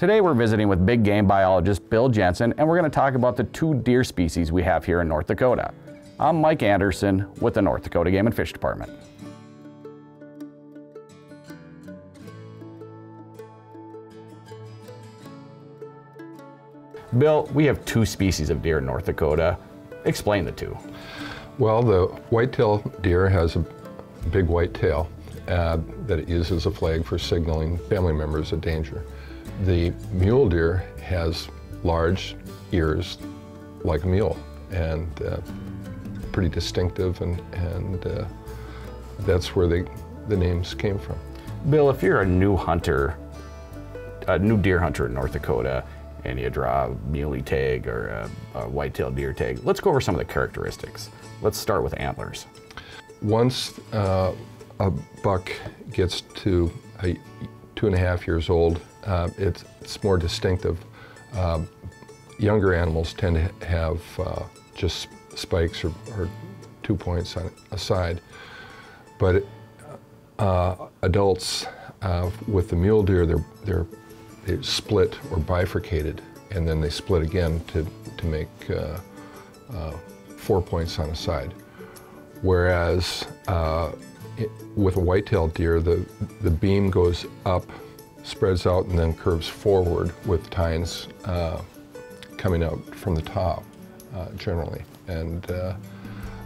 Today we're visiting with big game biologist Bill Jensen and we're going to talk about the two deer species we have here in North Dakota. I'm Mike Anderson with the North Dakota Game and Fish Department. Bill, we have two species of deer in North Dakota. Explain the two. Well, the whitetail deer has a big white tail uh, that it uses as a flag for signaling family members of danger. The mule deer has large ears like a mule and uh, pretty distinctive and, and uh, that's where they, the names came from. Bill, if you're a new hunter, a new deer hunter in North Dakota, and you draw a muley tag or a, a white-tailed deer tag, let's go over some of the characteristics. Let's start with antlers. Once uh, a buck gets to a, two and a half years old, uh, it's, it's, more distinctive. Uh, younger animals tend to have uh, just spikes or, or, two points on a side. But uh, adults uh, with the mule deer, they're, they're, they split or bifurcated, and then they split again to, to make four points on a side. Whereas uh, it, with a white-tailed deer, the, the beam goes up, spreads out, and then curves forward with tines uh, coming out from the top, uh, generally. And uh,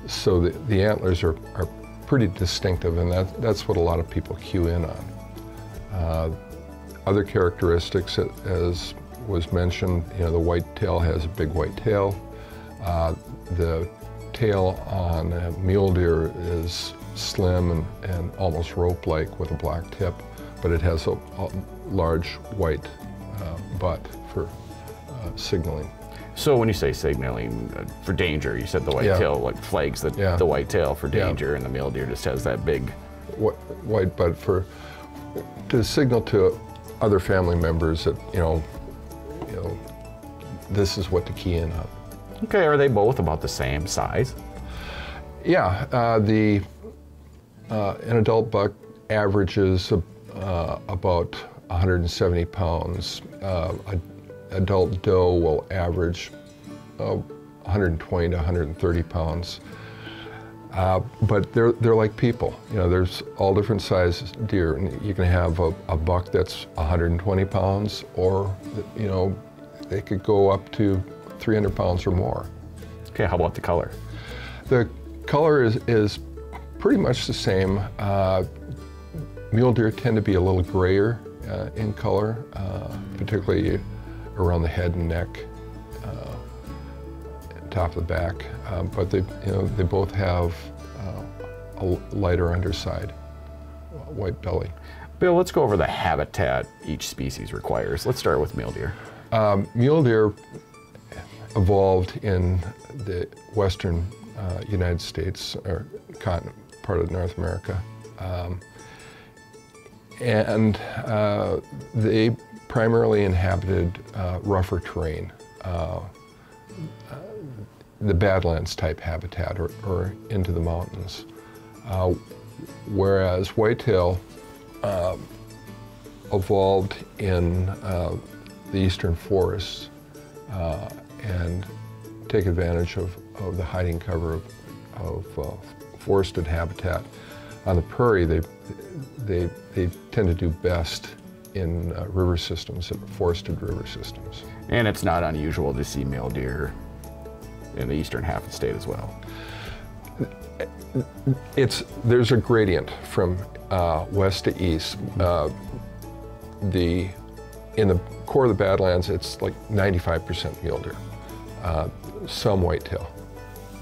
so the, the antlers are, are pretty distinctive, and that, that's what a lot of people cue in on. Uh, other characteristics, as was mentioned, you know, the white tail has a big white tail. Uh, the tail on a mule deer is slim and, and almost rope-like with a black tip, but it has a, a large white uh, butt for uh, signaling. So when you say signaling uh, for danger, you said the white yeah. tail like flags the, yeah. the white tail for danger, yeah. and the mule deer just has that big white butt for to signal to other family members that you know, you know, this is what to key in on. Okay, are they both about the same size? Yeah, uh, the uh, an adult buck averages uh, about 170 pounds. Uh, an adult doe will average 120 to 130 pounds. Uh, but they're, they're like people. You know, there's all different sizes deer. You can have a, a buck that's 120 pounds or, you know, they could go up to 300 pounds or more. Okay, how about the color? The color is, is pretty much the same. Uh, mule deer tend to be a little grayer uh, in color, uh, particularly around the head and neck, uh, top of the back. Um, but they, you know, they both have uh, a lighter underside, white belly. Bill, let's go over the habitat each species requires. Let's start with mule deer. Um, mule deer evolved in the western uh, United States, or continent, part of North America. Um, and uh, they primarily inhabited uh, rougher terrain, uh, the Badlands type habitat or, or into the mountains. Uh, whereas whitetail uh, evolved in the eastern forests and take advantage of, of the hiding cover of, of uh, forested habitat. On the prairie, they, they, they tend to do best in uh, river systems, forested river systems. And it's not unusual to see mule deer in the eastern half of the state as well. It's, there's a gradient from uh, west to east. Uh, the, in the core of the Badlands, it's like 95% mule deer uh, some whitetail.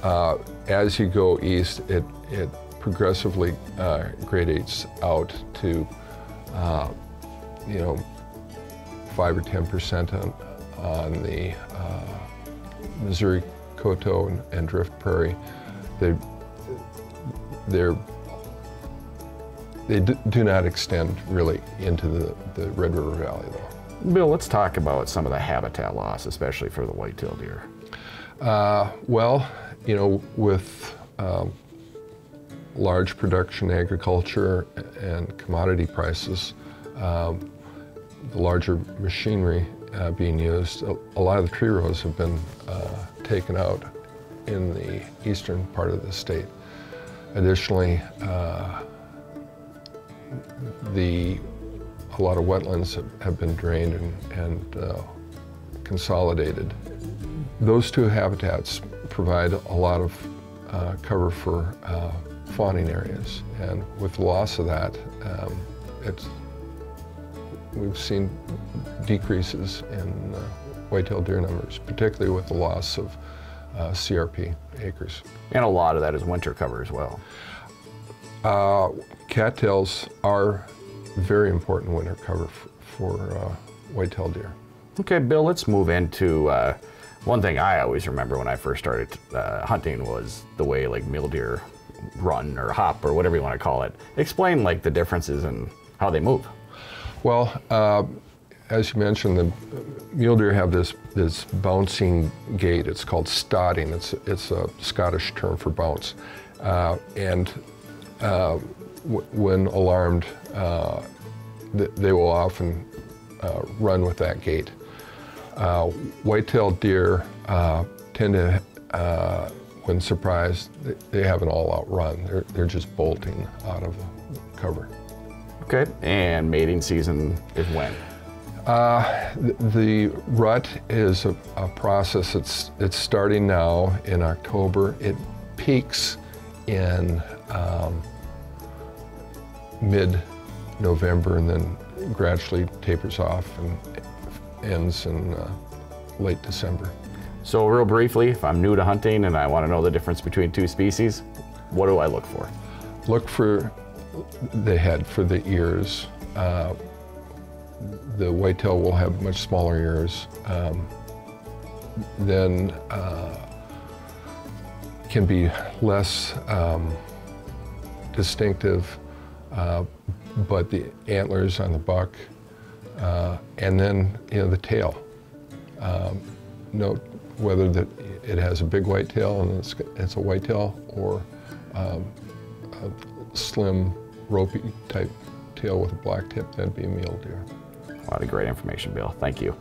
Uh, as you go east, it, it progressively uh, gradates out to, uh, you know, five or 10% on, on the uh, Missouri Coteau and, and, Drift Prairie. They, they're, they do not extend really into the, the Red River Valley though. Bill, let's talk about some of the habitat loss, especially for the white-tailed deer. Uh, well, you know, with um, large production agriculture and commodity prices, um, the larger machinery uh, being used, a, lot of the tree rows have been uh, taken out in the eastern part of the state. Additionally, uh, the a lot of wetlands have, have been drained and, and uh, consolidated. Those two habitats provide a lot of uh, cover for uh, fawning areas, and with the loss of that, um, it's we've seen decreases in uh, white-tailed deer numbers, particularly with the loss of uh, CRP acres. And a lot of that is winter cover as well. Uh, cattails are very important winter cover for uh, white-tailed deer. Okay, Bill, let's move into uh, one thing I always remember when I first started uh, hunting was the way like mule deer run or hop or whatever you want to call it. Explain like the differences in how they move. Well, uh, as you mentioned, the mule deer have this this bouncing gait. It's called stotting. It's it's a Scottish term for bounce, uh, and uh, when alarmed, uh, th they will often uh, run with that gait. Uh, white-tailed deer tend to, when surprised, they have an all-out run. They're they're just bolting out of cover. Okay, and mating season is when? Uh, the, the, rut is a, a, process. It's it's starting now in October. It peaks in um, mid-November and then gradually tapers off and ends in uh, late December. So real briefly, if I'm new to hunting and I want to know the difference between two species, what do I look for? Look for the head, for the ears. Uh, the whitetail will have much smaller ears. Um, then uh, can be less um, distinctive, uh, but the antlers on the buck, uh, and then you know the tail. Um, note whether that it has a big white tail and it's, it's a white tail or um, a slim ropey type tail with a black tip, that'd be a mule deer. A lot of great information, Bill. Thank you.